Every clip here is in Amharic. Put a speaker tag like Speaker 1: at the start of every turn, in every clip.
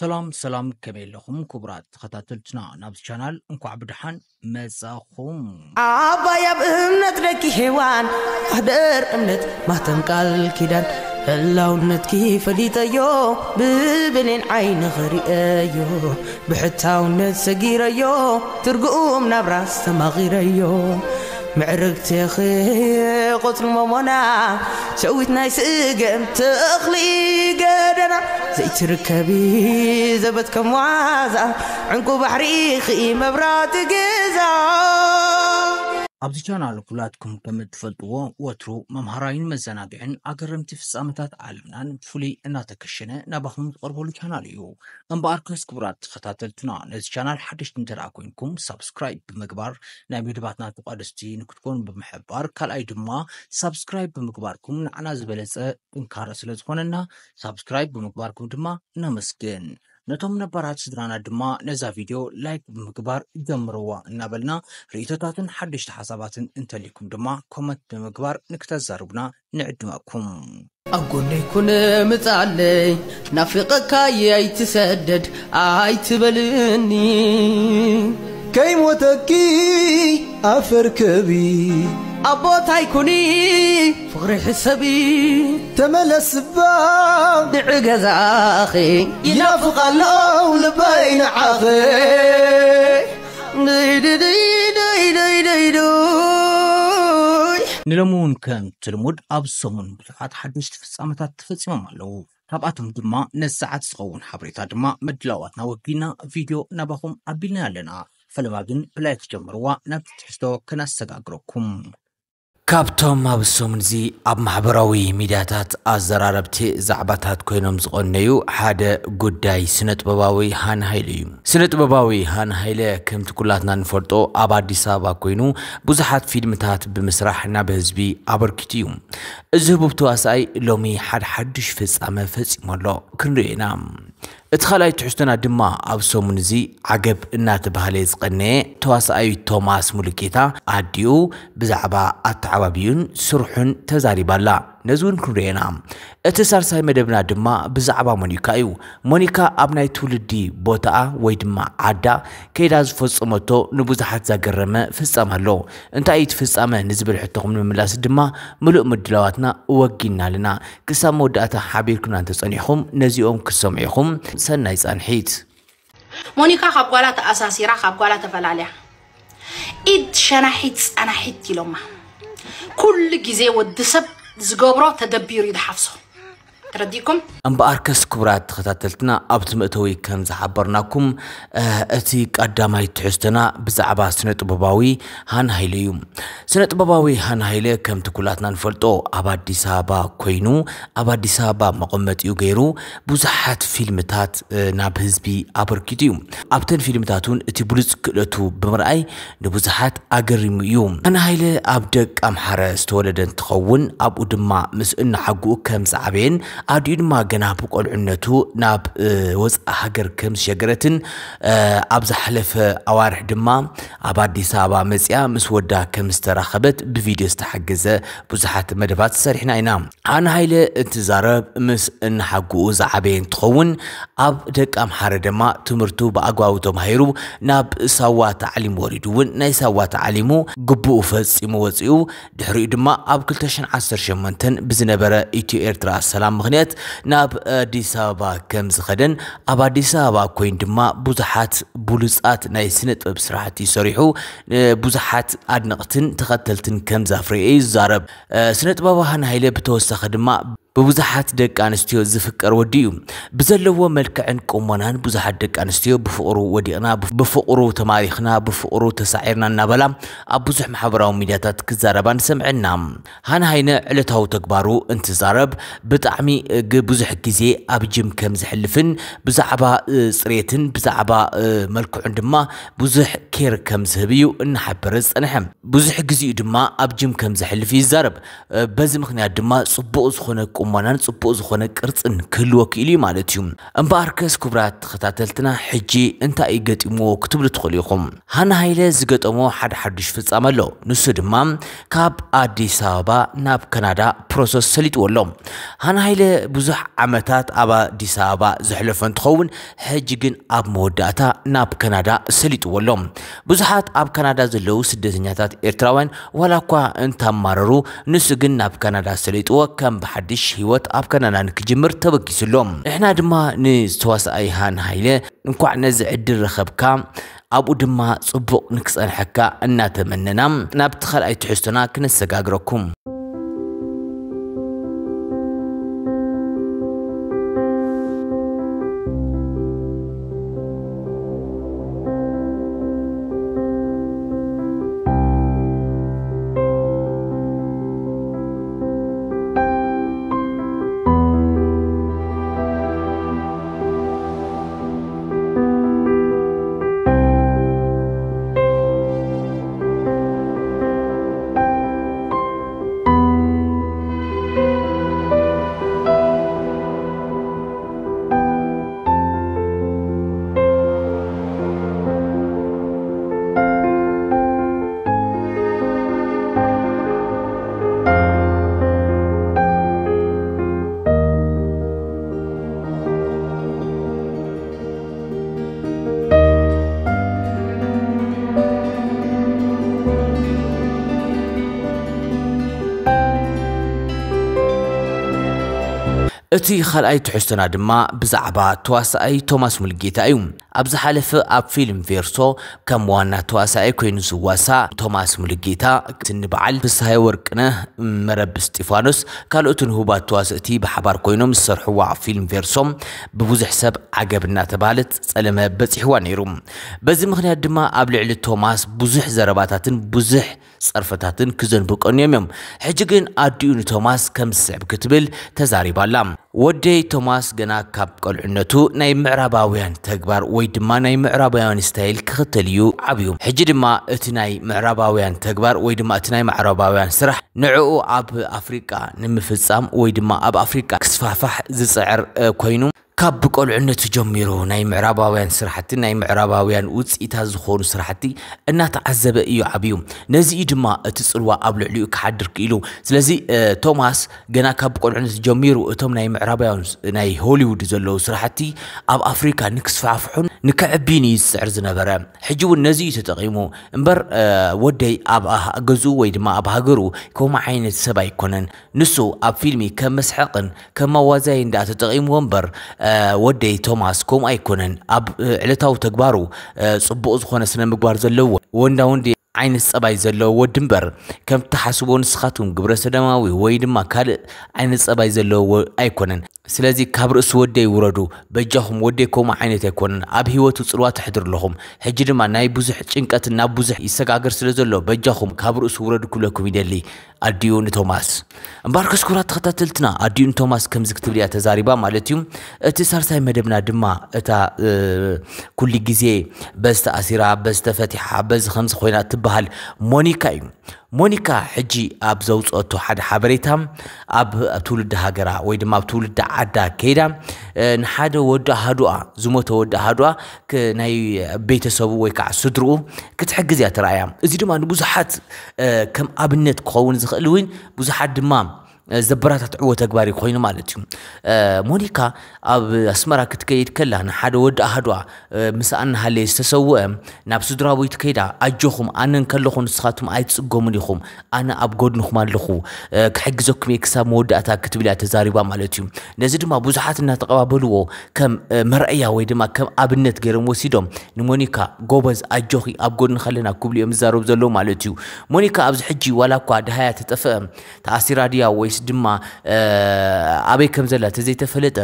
Speaker 1: ሰላም ሰላም ከመይ ኣለኹም ክቡራት ተኸታተልትና ናብዚ ቻናል እንኳዕ ብድሓን መጻኹም
Speaker 2: ዓባይ ኣብ እምነት ደቂ ሔዋን ማሕደር እምነት ማተም ቃል ኪዳን ህላውነትኪ ፈሊጠዮ ብብሌን ዓይኒ ኽሪአዮ ብሕታውነት ሰጊረዮ ትርጉም ናብራ معرقتي خي قتل ممنا شويت ناس قام تخلي قادنا زي تركبي زبت كم وعازة عنكو بحري خي مبرات قزا
Speaker 1: ኣብዚ ቻናል ኩላትኩም ከም እትፈልጥዎ ወትሩ መምሃራይን መዘናግዕን ኣገረምቲ ፍጻመታት ዓለምናን ብፍሉይ እናተከሸነ ናባኹም ዝቐርበሉ ቻናል እዩ። እምበኣርከስ ክቡራት ተኸታተልትና። ነዚ ቻናል ሓደሽቲ እንተደኣ ኮይንኩም ሳብስክራይብ ብምግባር ናይ መደባትና ተቋደስቲ ንክትኮኑ ብምሕባር ካልኣይ ድማ subscribe ብምግባርኩም ንዓና ዝበለፀ ጥንካረ ስለ ዝኾነና subscribe ብምግባርኩም ድማ ነመስግን ነቶም ነባራት ስድራና ድማ ነዛ ቪድዮ like ብምግባር ጀምርዋ እናበልና ርእቶታትን ሓደሽቲ ሓሳባትን እንተልይኩም ድማ comment ብምግባር ንክተዛርቡና ንዕድመኩም።
Speaker 2: ኣብ ጎነይ ኩነ ምፃለይ ናፊቐካየ ኣይትሰደድ ኣይትበልኒ።
Speaker 3: ከይሞተኪ ኣፈርከቢ
Speaker 2: ኣቦታይ ኩኒ ፍቕሪ ሕሰቢ
Speaker 3: ተመለስባ
Speaker 2: ድዕ ገዛኺ
Speaker 3: ይናፍቓለው ልበይ ንዓኸ
Speaker 1: ንሎሚ እውን ከም ትልሙድ ኣብ ሰሙን ብዙሓት ሓደሽቲ ፍጻመታት ተፈፂሞም ኣለዉ ካብኣቶም ድማ ነዚ ሰዓት ዝኸውን ሓበሬታ ድማ መድላዋትና ወጊና ቪድዮ ናባኹም ኣቢልና ኣለና ፈለማ ግን ብላይ ክጀምርዋ ናብ ትሕዝቶ ከናሰጋግረኩም ካብቶም ኣብ ሰሙን እዚ ኣብ ማሕበራዊ ሚድያታት ኣዘራረብቲ ዛዕባታት ኮይኖም ዝቐነዩ ሓደ ጉዳይ ስነ ጥበባዊ ሃነ ሃይለ እዩ። ስነ ጥበባዊ ሃነ ሃይለ ከምቲ ኩላትና ንፈልጦ ኣብ ኣዲስ ኣበባ ኮይኑ ብዙሓት ፊልምታት ብምስራሕ ናብ ህዝቢ ኣበርኪቱ እዩ። እዚ ህቡብ ተዋሳኣይ ሎሚ ሓደ ሓዱሽ ፍጻመ ፈጺሙ ኣሎ። ክንሪኦ እቲ ካልኣይ ትሕዝቶና ድማ ኣብ ሰሙን እዚ ዓገብ እናተባህለ ዝቐነየ ተዋሳኣይ ቶማስ ሙሉጌታ ኣዲኡ ብዛዕባ ኣተዓባቢዩን ስርሑን ተዛሪባ ኣላ ነዚ እውን እቲ ሳልሳይ መደብና ድማ ብዛዕባ ሞኒካ እዩ። ሞኒካ ኣብ ናይ ትውልዲ ቦታኣ ወይ ድማ ዓዳ ከይዳ ዝፈፀመቶ ንብዙሓት ዘገረመ ፍጻመ ኣሎ። እንታይ እዩ ፍጻመ ንዝብል ሕቶኹም ንምምላስ ድማ ምሉእ ምድላዋትና እወጊና ኣለና ክሳብ መወዳእታ ሓቢርኩና እንተፀኒሕኹም ነዚኦም ክሰምዑኹም ሰናይ ፃንሒት
Speaker 4: ሞኒካ ካብ ጓላ ተኣሳሲራ ካብ ጓላ ተፈላለያ። ኢድ ሸናሒት ፀናሒት ኢሎማ። ኩሉ ግዜ ወዲ ሰብ ዝገብሮ ተደቢሩ እዩ ዝሓፍሶ ተረዲእኩም
Speaker 1: እምበኣርከስ ክቡራት ተኸታተልትና ኣብቲ መእተዊ ከም ዝሓበርናኩም። እቲ ቀዳማይ ትሕዝቶና ብዛዕባ ስነ ጥበባዊ ሃነ ሃይለ እዩ። ስነ ጥበባዊ ሃነ ሃይለ ከምቲ ኩላትና ንፈልጦ ኣብ ኣዲስ ኣበባ ኮይኑ ኣብ ኣዲስ ኣበባ መቐመጢኡ ገይሩ። ብዙሓት ፊልምታት ናብ ህዝቢ ኣበርኪቱ እዩ። ኣብተን ፊልምታት እውን እቲ ብሉፅ ክእለቱ ብምርኣይ ንብዙሓት ኣገሪሙ እዩ። ሃነ ሃይለ ኣብ ደቂ ኣምሓረ ዝተወለደ እንትኸውን ኣብኡ ድማ ምስ እናሓጉኡ ከም ዝዓበየን ኣዲኡ ድማ ገና ብቆልዑነቱ ናብ ወፃኢ ሃገር ከም ዝሸገረትን ኣብ ኣዋርሕ ድማ ኣብ ኣዲስ ኣበባ መፅያ ምስ ወዳ ከም ዝተራኸበት ብቪድዮ ዝተሓገዘ ብዙሓት መደባት ሰሪሕና ኢና። ሃነ ሃይለ እንትዛረብ ምስ እናሓጉኡ ዝዓበየ እንትኸውን ኣብ ደቂ ኣምሓረ ድማ ትምህርቱ ብኣግባቡ ተማሂሩ ናብ ሳዋ ተዓሊሙ ወሪዱ እውን ናይ ሳዋ ተዓሊሙ ግቡኡ ፈፂሙ ወፂኡ ድሕሪኡ ድማ ኣብ 2018 ብዝነበረ ኢትዮ ኤርትራ ሰላም ምክንያት ናብ ኣዲስ ኣበባ ከም ዝኸደን ኣብ ኣዲስ ኣበባ ኮይኑ ድማ ብዙሓት ብሉፃት ናይ ስነ ጥበብ ስራሕቲ ሰሪሑ ብዙሓት ኣድነቕትን ተኸተልትን ከም ዘፍረየ እዩ ዝዛረብ። ስነ ሃነ ሃይለ ብተወሳኺ ድማ بوزحات دك أنستيو زفكر وديو بزلوا ملك عنك أمانان بوزحات دك أنستيو بفقرو ودينا بفقرو تماريخنا بفقرو تسعيرنا نبلا أبوزح محبراو ميدياتات كزاربان سمعنا هان هاينا علتهو تكبارو انتزارب بتعمي بزح كيزي أبجم كم زحلفن بزعبا سريتن بزعبا ملك عندما بوزح كير كم زهبيو نحبرز أنحم بوزح كيزي دما أبجم كم زحلفي زارب بزمخنا دما صبو زخونك ፅቡቅ ቁመናን ጽቡቕ ዝኾነ ቅርፅን ክህልዎ ክኢሉ እዩ ማለት እዩ። እምበኣር ከስ ክቡራት ተኸታተልትና ሕጂ እንታይ እዩ ገጢምዎ ክትብሉ ትኽእሉ ኢኹም? ሃና ሃይለ ዝገጠሞ ሓደ ሓዱሽ ፍጻመ ኣሎ። ንሱ ድማ ካብ ኣዲስ ኣበባ ናብ ካናዳ process ሰሊጥዎ ኣሎ። ሃና ሃይለ ብዙሕ ዓመታት ኣብ ኣዲስ ኣበባ ዘሕለፈ እንትኸውን ሕጂ ግን ኣብ መወዳእታ ናብ ካናዳ ሰሊጥዎ ኣሎ። ብዙሓት ኣብ ካናዳ ዘለው ስደተኛታት ኤርትራውያን ዋላ እኳ እንተማረሩ ንሱ ግን ናብ ካናዳ ሰሊጥዎ ከም ብሓድሽ ሂወት ኣብ ካናዳ ንክጅምር ተበጊሱሎ ንሕና ድማ ንዝተዋሳኣይ ሃና ሃይለ እንኳዕ ነዚ ዕድል ረኸብካ ኣብኡ ድማ ጽቡቕ ንክጸንሐካ እናተመነና ናብቲ ካልኣይ ትሕዝቶና ክነሰጋግረኩም እቲ ካልኣይ ትሕዝቶና ድማ ብዛዕባ ተዋሳኣይ ቶማስ ሙልጌታ እዩ ኣብ ዝሓለፈ ኣብ ፊልም ቬርሶ ከም ዋና ተዋሳኣይ ኮይኑ ዝዋሳእ ቶማስ ሙልጌታ ንበዓል ፍስሃይ ወርቅነህ መረብ እስጢፋኖስ ካልኦትን ህቡባት ተዋስእቲ ብሓባር ኮይኖም ዝሰርሕዋ ፊልም ቬርሶ ብብዙሕ ሰብ ዓገብ እናተባሃለት ፀለመ በፂሕዋ ነይሩ በዚ ምክንያት ድማ ኣብ ልዕሊ ቶማስ ብዙሕ ዘረባታትን ብዙሕ ፀርፈታትን ክዘንቡ ቀንዮም እዮም ሕጂ ግን ኣዲኡ ንቶማስ ከም ዝስዕብ ክትብል ተዛሪባላ ودي توماس جنا كاب قال عنتو ناي معرباويان تكبر ويد ما ناي معرباويان ستايل كختليو عبيوم حجد ما اتناي معرباويان تكبر ويد ما اتناي معرباويان سرح نعو اب افريقيا نمفصام ويد ما اب افريقيا كسفافح زصعر كوينو ካብ ብቆልዕነቱ ጀሚሩ ናይ ምዕራባውያን ስራሕቲ ናይ ምዕራባውያን ውፅኢታት ዝኾኑ ስራሕቲ እናተዓዘበ እዩ ዓብዩ ነዚ እዩ ድማ እቲ ፅልዋ ኣብ ልዕሊኡ ክሓድር ክኢሉ ስለዚ ቶማስ ገና ካብ ብቆልዕነቱ ጀሚሩ እቶም ናይ ምዕራባውያን ናይ ሆሊውድ ዘለው ስራሕቲ ኣብ ኣፍሪካ ንክስፋሕፍሑን ንክዕቢን እዩ ዝስዕር ዝነበረ ሕጂ እውን ነዚ እዩ ተጠቂሙ እምበር ወደይ ኣብ ገዝኡ ወይ ድማ ኣብ ሃገሩ ከምኡ ዓይነት ሰብ ኣይኮነን ንሱ ኣብ ፊልሚ ከም መስሐቅን ከም መዋዛይ እንዳ ተጠቂምዎ እምበር ወደይ ቶማስ ከምኡ ኣይኮነን ኣብ ዕለታዊ ተግባሩ ፅቡቅ ዝኾነ ስነ ምግባር ዘለዎ ወንዳ ወንዲ ዓይነት ፀባይ ዘለዎ ወዲ እምበር ከም ተሓስቦ ንስኻትኩም ግብረ ሰደማዊ ወይ ድማ ካልእ ዓይነት ፀባይ ዘለዎ ኣይኮነን። ስለዚ ካብ ርእሲ ወደይ ውረዱ? በጃኹም ወደይ ዓይነት ኣይኮነን። ኣብ ሂወቱ ፅልዋ ትሕድር ኣለኹም። ሕጂ ድማ ናይ ብዙሕ ጭንቀትን ናብ ብዙሕ ይሰጋገር ስለ ዘሎ በጃኹም ካብ ርእሱ ውረዱ ክብለኩም ይደሊ። ኣዲኡ ንቶማስ። እምበር ከስኩራት ተኸታተልትና። ኣዲኡ ንቶማስ ከምዚ ክትብል እያ ተዛሪባ ማለት እዩ። እቲ ሳልሳይ መደብና ድማ እታ ኩሉ ግዜ በዚ ተኣሲራ በዚ ተፈቲሓ በዚ ከምዚ ኮይና ትበሃል ሞኒካ እዩ ሞኒካ ሕጂ ኣብ ዘውፅአቶ ሓደ ሓበሬታ ኣብ ትውልዲ ሃገራ ወይ ድማ ኣብ ትውልዲ ዓዳ ከይዳ ንሓደ ወዲ ኣሃዱኣ ዝሞተ ወዲ ኣሃዱኣ ናይ ቤተሰቡ ወይ ከዓ ስድርኡ ክትሕግዝ እያ ተረኣያ እዚ ድማ ንብዙሓት ከም ኣብነት ክኸውን ዝኽእል እውን ብዙሓት ድማ ዘበራታትዕዎ ተግባር ኮይኑ ማለት እዩ። ሞኒካ ኣብ ኣስመራ ክትከይድ ከላ ንሓደ ወዲ ኣሃዱኣ ምስኣ እናሃለየ ዝተሰውአ ናብ ስድራ ከይዳ ኣጆኹም ኣነ እንከለኹ ንስኻትኩም ኣይትፅገሙን ኢኹም ኣነ ኣብ ጎድንኹም ኣለኹ ክሕግዘኩም እየ ክሳብ መወዳእታ ክትብል እያ ተዛሪባ ማለት እዩ። ነዚ ድማ ብዙሓት እናተቐባበልዎ ከም መርአያ ወይ ድማ ከም ኣብነት ገይሮም ወሲዶም ንሞኒካ ጎበዝ ኣጆኺ ኣብ ጎድኒ ከለና ክብሉ እዮም ዝዛረቡ ዘለዉ ማለት እዩ። ሞኒካ ኣብዚ ሕጂ ዋላ እኳ ድሃያ ተጠፍአ ተኣሲራ ድያ ወይስ ድማ ኣበይ ከም ዘላ ተዘይተፈለጠ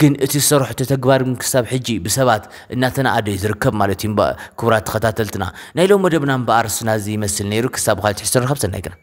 Speaker 1: ግን እቲ ዝሰርሖ ተግባር ክሳብ ሕጂ ብሰባት እናተናኣደ እዩ ዝርከብ ማለት እዩ ክቡራት ተኸታተልትና ናይ ሎም መደብና እምበኣር ስና እዚ ይመስል ነይሩ ክሳብ ካልእ ትሕዝቶ ንረኸብ ሰናይ ግና